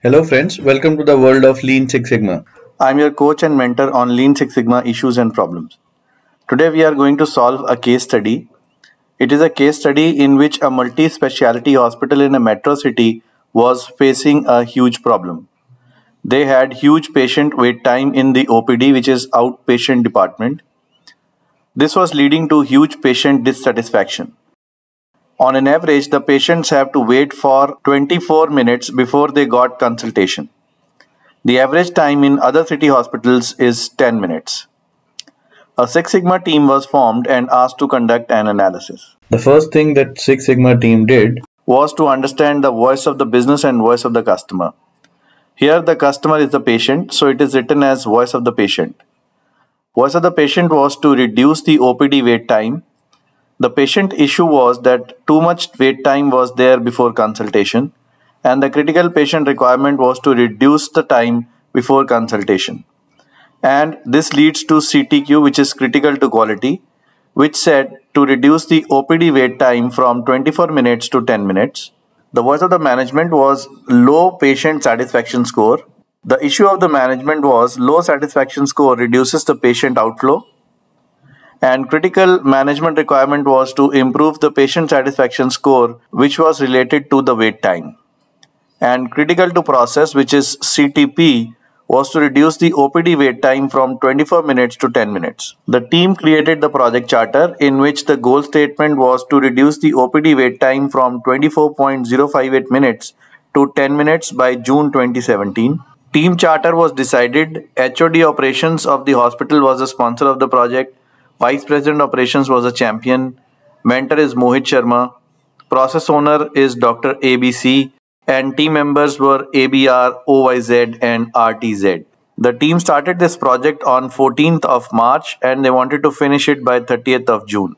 Hello friends, welcome to the world of Lean Six Sigma. I'm your coach and mentor on Lean Six Sigma issues and problems. Today we are going to solve a case study. It is a case study in which a multi-speciality hospital in a metro city was facing a huge problem. They had huge patient wait time in the OPD which is outpatient department. This was leading to huge patient dissatisfaction. On an average, the patients have to wait for 24 minutes before they got consultation. The average time in other city hospitals is 10 minutes. A Six Sigma team was formed and asked to conduct an analysis. The first thing that Six Sigma team did was to understand the voice of the business and voice of the customer. Here the customer is the patient, so it is written as voice of the patient. Voice of the patient was to reduce the OPD wait time the patient issue was that too much wait time was there before consultation, and the critical patient requirement was to reduce the time before consultation. And this leads to CTQ, which is critical to quality, which said to reduce the OPD wait time from 24 minutes to 10 minutes. The voice of the management was low patient satisfaction score. The issue of the management was low satisfaction score reduces the patient outflow and critical management requirement was to improve the patient satisfaction score which was related to the wait time. And critical to process which is ctp was to reduce the opd wait time from 24 minutes to 10 minutes. The team created the project charter in which the goal statement was to reduce the opd wait time from 24.058 minutes to 10 minutes by june 2017 team charter was decided. Hod operations of the hospital was the sponsor of the project Vice President Operations was a champion. Mentor is Mohit Sharma. Process owner is Dr. ABC. And team members were ABR, OYZ, and RTZ. The team started this project on 14th of March and they wanted to finish it by 30th of June.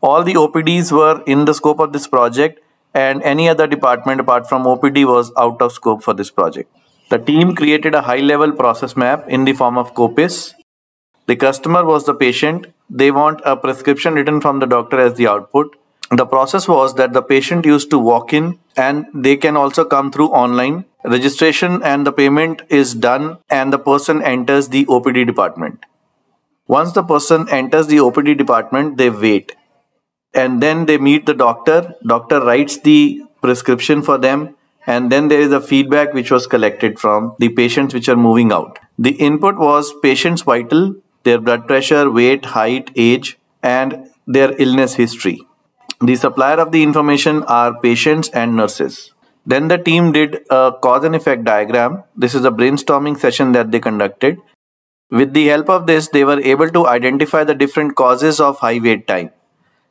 All the OPDs were in the scope of this project and any other department apart from OPD was out of scope for this project. The team created a high level process map in the form of COPIS the customer was the patient. They want a prescription written from the doctor as the output. The process was that the patient used to walk in and they can also come through online. Registration and the payment is done and the person enters the OPD department. Once the person enters the OPD department, they wait. And then they meet the doctor. Doctor writes the prescription for them and then there is a feedback which was collected from the patients which are moving out. The input was patient's vital, their blood pressure, weight, height, age, and their illness history. The supplier of the information are patients and nurses. Then the team did a cause and effect diagram. This is a brainstorming session that they conducted. With the help of this, they were able to identify the different causes of high wait time.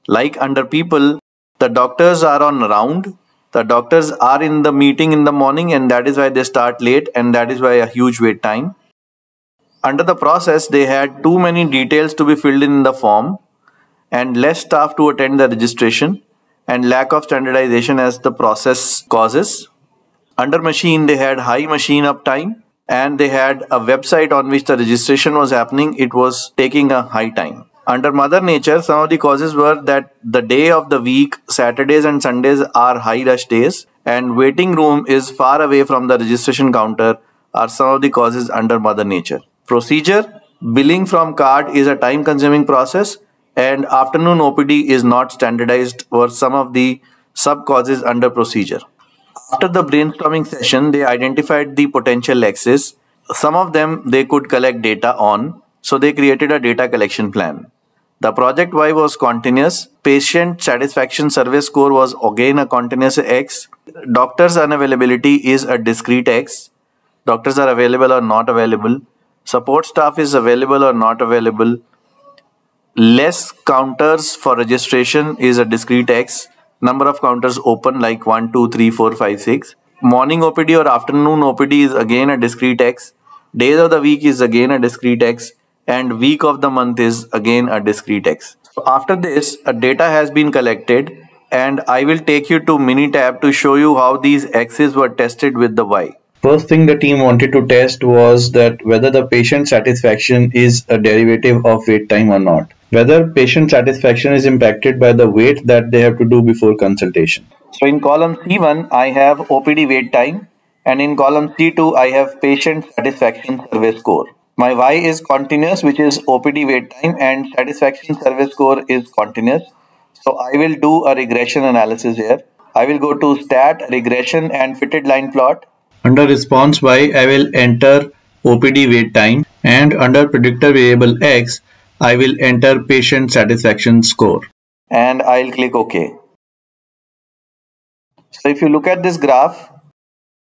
Like under people, the doctors are on round. The doctors are in the meeting in the morning and that is why they start late and that is why a huge wait time. Under the process, they had too many details to be filled in the form and less staff to attend the registration and lack of standardization as the process causes. Under machine, they had high machine uptime and they had a website on which the registration was happening. It was taking a high time. Under Mother Nature, some of the causes were that the day of the week, Saturdays and Sundays are high rush days, and waiting room is far away from the registration counter, are some of the causes under Mother Nature. Procedure Billing from card is a time consuming process, and afternoon OPD is not standardized for some of the sub causes under procedure. After the brainstorming session, they identified the potential X's. Some of them they could collect data on, so they created a data collection plan. The project Y was continuous. Patient satisfaction survey score was again a continuous X. Doctors unavailability is a discrete X. Doctors are available or not available support staff is available or not available. Less counters for registration is a discrete x. Number of counters open like 1 2 3 4 5 6 morning opd or afternoon opd is again a discrete x. Days of the week is again a discrete x. And week of the month is again a discrete x. So after this a data has been collected. And i will take you to minitab to show you how these x's were tested with the y First thing the team wanted to test was that whether the patient satisfaction is a derivative of wait time or not. Whether patient satisfaction is impacted by the wait that they have to do before consultation. So in column C1, I have OPD wait time and in column C2 I have patient satisfaction survey score. My Y is continuous which is OPD wait time and satisfaction survey score is continuous. So I will do a regression analysis here. I will go to stat, regression and fitted line plot. Under response Y I will enter OPD wait time and under predictor variable X I will enter patient satisfaction score. And I'll click OK. So if you look at this graph,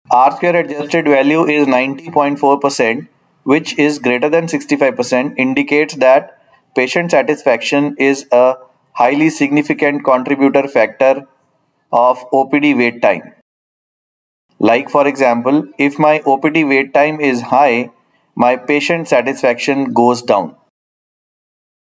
R square adjusted value is 90.4% which is greater than 65% indicates that patient satisfaction is a highly significant contributor factor of OPD wait time. Like for example, if my OPD wait time is high, my patient satisfaction goes down.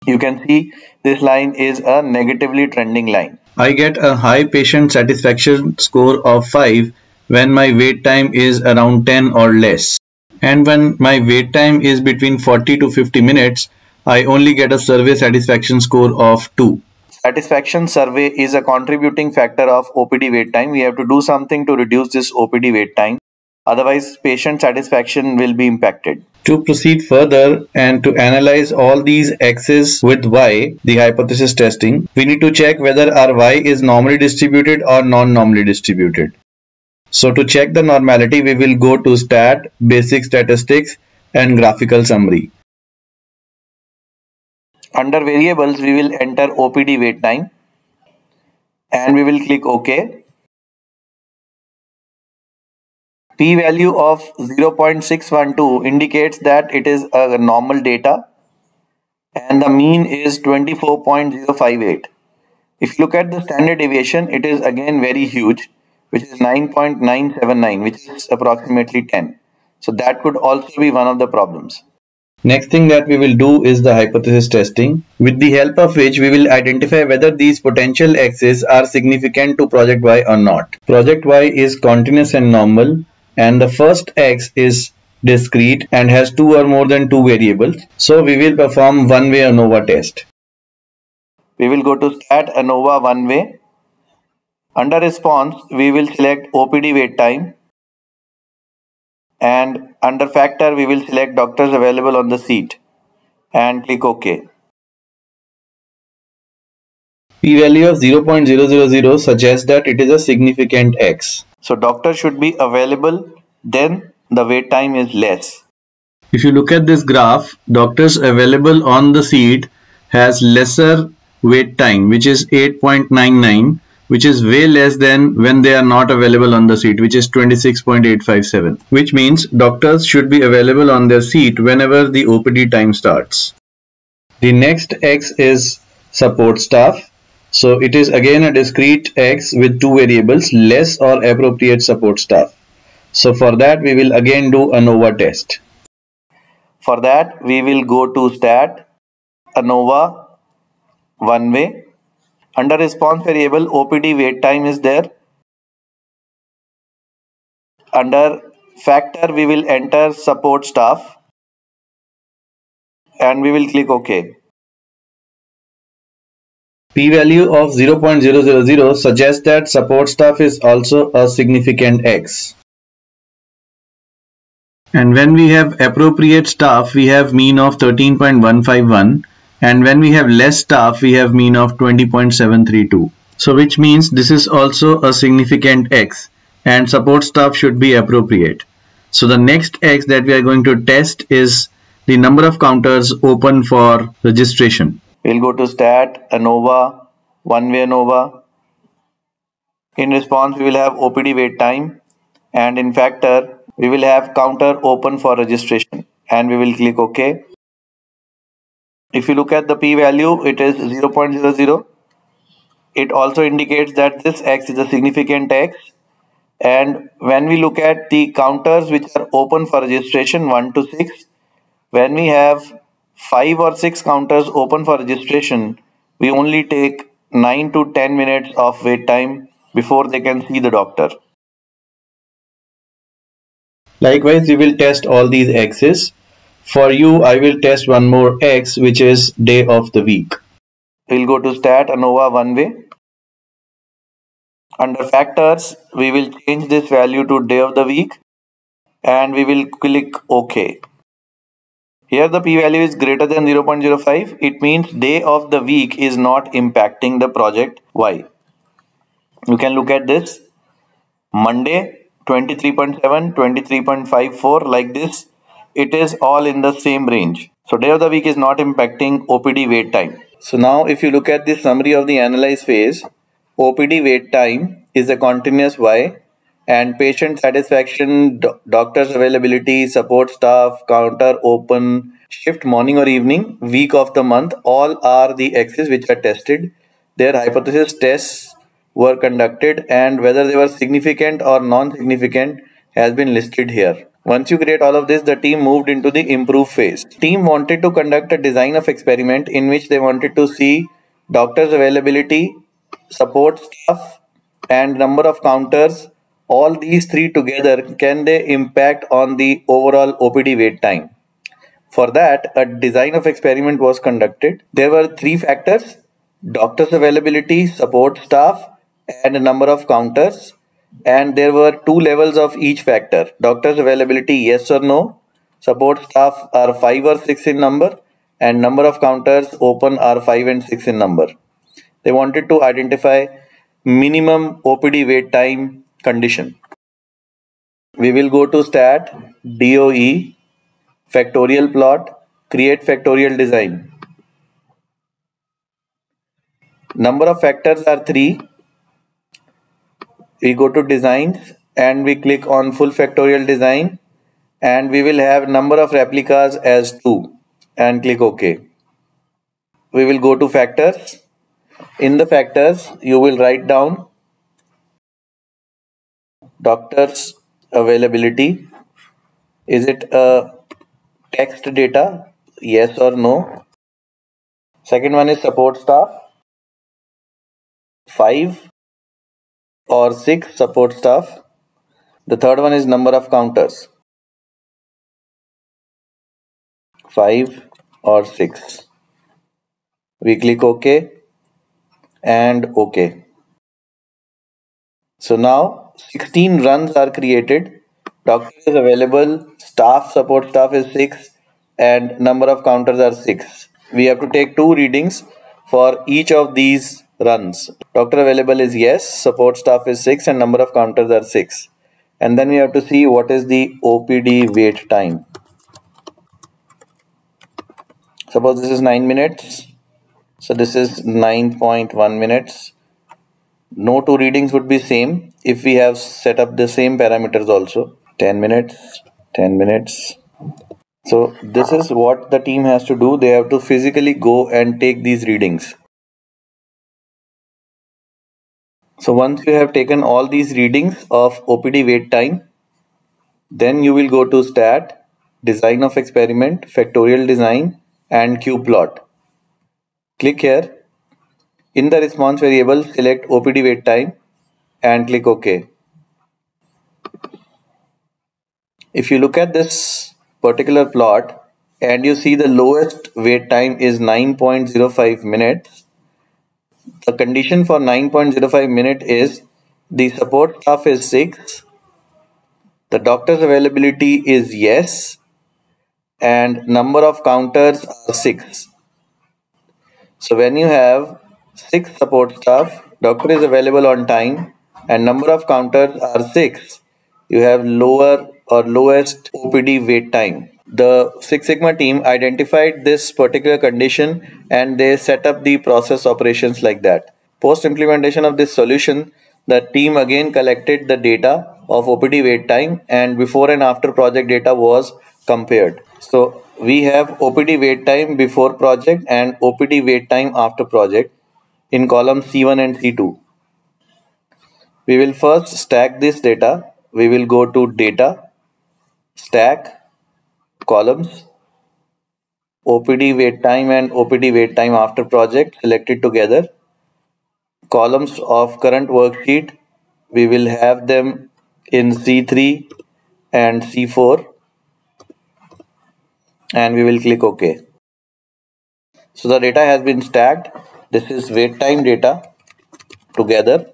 You can see this line is a negatively trending line. I get a high patient satisfaction score of 5 when my wait time is around 10 or less. And when my wait time is between 40 to 50 minutes, I only get a survey satisfaction score of 2. Satisfaction survey is a contributing factor of OPD wait time. We have to do something to reduce this OPD wait time. Otherwise, patient satisfaction will be impacted. To proceed further and to analyze all these x's with y, the hypothesis testing, we need to check whether our y is normally distributed or non-normally distributed. So to check the normality, we will go to stat, basic statistics and graphical summary. Under variables, we will enter OPD wait time and we will click OK. P-value of 0.612 indicates that it is a normal data and the mean is 24.058. If you look at the standard deviation, it is again very huge which is 9.979 which is approximately 10 so that could also be one of the problems Next thing that we will do is the hypothesis testing, with the help of which we will identify whether these potential x's are significant to project y or not. Project y is continuous and normal and the first x is discrete and has two or more than two variables. So we will perform one-way ANOVA test. We will go to stat ANOVA one-way under response, we will select OPD wait time and under factor we will select doctors available on the seat and click OK. P-value of 0.000 suggests that it is a significant X. So doctor should be available then the wait time is less. If you look at this graph, doctors available on the seat has lesser wait time which is 8.99 which is way less than when they are not available on the seat which is 26.857 which means doctors should be available on their seat whenever the OPD time starts. The next X is support staff. So it is again a discrete X with two variables less or appropriate support staff. So for that we will again do ANOVA test. For that we will go to stat ANOVA one way under response variable, OPD wait time is there. Under factor, we will enter support staff and we will click OK. P-value of 0.000 suggests that support staff is also a significant X. And when we have appropriate staff, we have mean of 13.151 and when we have less staff we have mean of 20.732 so which means this is also a significant x and support staff should be appropriate. So the next x that we are going to test is the number of counters open for registration. We'll go to stat ANOVA one way ANOVA. In response we will have OPD wait time. And in factor we will have counter open for registration. And we will click OK if you look at the p-value, it is 0.00. It also indicates that this x is a significant x. And when we look at the counters which are open for registration 1 to 6, when we have 5 or 6 counters open for registration, we only take 9 to 10 minutes of wait time before they can see the doctor. Likewise, we will test all these x's for you, I will test one more X, which is day of the week. We'll go to stat ANOVA one way. Under factors, we will change this value to day of the week and we will click OK. Here the p-value is greater than 0.05. It means day of the week is not impacting the project Y? You can look at this. Monday 23.7, 23.54 like this. It is all in the same range. So day of the week is not impacting OPD wait time. So now if you look at the summary of the analyze phase, OPD wait time is a continuous Y and patient satisfaction, do doctor's availability, support staff, counter open, shift morning or evening, week of the month, all are the X's which are tested. Their hypothesis tests were conducted and whether they were significant or non-significant has been listed here. Once you create all of this, the team moved into the improve phase. Team wanted to conduct a design of experiment in which they wanted to see doctor's availability, support staff, and number of counters. All these three together, can they impact on the overall OPD wait time? For that, a design of experiment was conducted. There were three factors, doctor's availability, support staff, and number of counters and there were two levels of each factor. Doctor's availability yes or no. Support staff are 5 or 6 in number. And number of counters open are 5 and 6 in number. They wanted to identify minimum opd wait time condition. We will go to stat doe factorial plot create factorial design. Number of factors are 3 we go to designs and we click on full factorial design and we will have number of replicas as 2 and click OK. We will go to factors. In the factors you will write down doctor's availability. Is it a text data? Yes or no. Second one is support staff. 5 or 6 support staff. The third one is number of counters. 5 or 6. We click OK and OK. So now 16 runs are created. Doctor is available, staff support staff is 6 and number of counters are 6. We have to take two readings for each of these runs. Doctor available is yes, support staff is 6 and number of counters are 6. And then we have to see what is the OPD wait time. Suppose this is 9 minutes. So this is 9.1 minutes. No two readings would be same if we have set up the same parameters also. 10 minutes, 10 minutes. So this is what the team has to do. They have to physically go and take these readings. So once you have taken all these readings of OPD wait time, then you will go to stat, design of experiment, factorial design and cube plot. Click here. In the response variable, select OPD wait time and click OK. If you look at this particular plot and you see the lowest wait time is 9.05 minutes the condition for 9.05 minute is the support staff is 6, the doctor's availability is yes, and number of counters are 6. So when you have 6 support staff, doctor is available on time and number of counters are 6, you have lower or lowest OPD wait time the Six Sigma team identified this particular condition and they set up the process operations like that. Post implementation of this solution, the team again collected the data of OPD wait time and before and after project data was compared. So we have OPD wait time before project and OPD wait time after project in column C1 and C2. We will first stack this data. We will go to data, stack, columns. OPD wait time and OPD wait time after project selected together. Columns of current worksheet we will have them in C3 and C4 and we will click OK. So the data has been stacked. This is wait time data together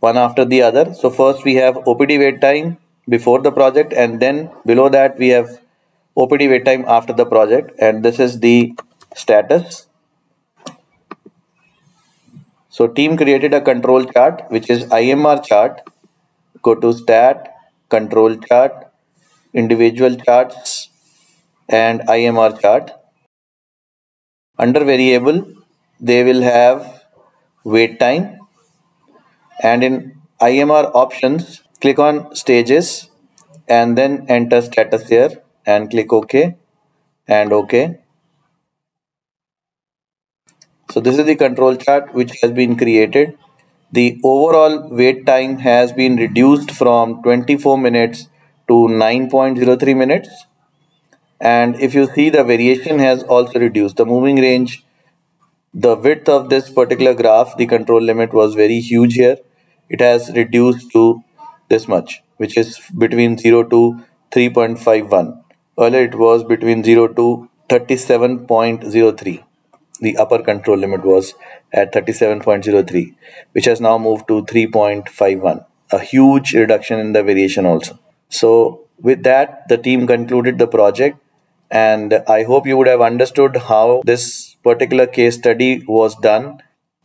one after the other. So first we have OPD wait time before the project and then below that we have OPD wait time after the project and this is the status. So team created a control chart which is IMR chart. Go to stat, control chart, individual charts and IMR chart. Under variable they will have wait time and in IMR options click on stages and then enter status here and click OK and OK. So this is the control chart which has been created. The overall wait time has been reduced from 24 minutes to 9.03 minutes. And if you see the variation has also reduced. The moving range, the width of this particular graph, the control limit was very huge here. It has reduced to this much, which is between 0 to 3.51. Earlier it was between 0 to 37.03. The upper control limit was at 37.03, which has now moved to 3.51. A huge reduction in the variation also. So with that, the team concluded the project and I hope you would have understood how this particular case study was done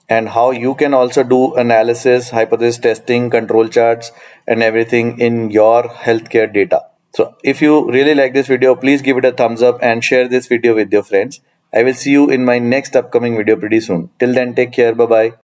and how you can also do analysis, hypothesis testing, control charts and everything in your healthcare data. So if you really like this video, please give it a thumbs up and share this video with your friends. I will see you in my next upcoming video pretty soon. Till then, take care. Bye bye.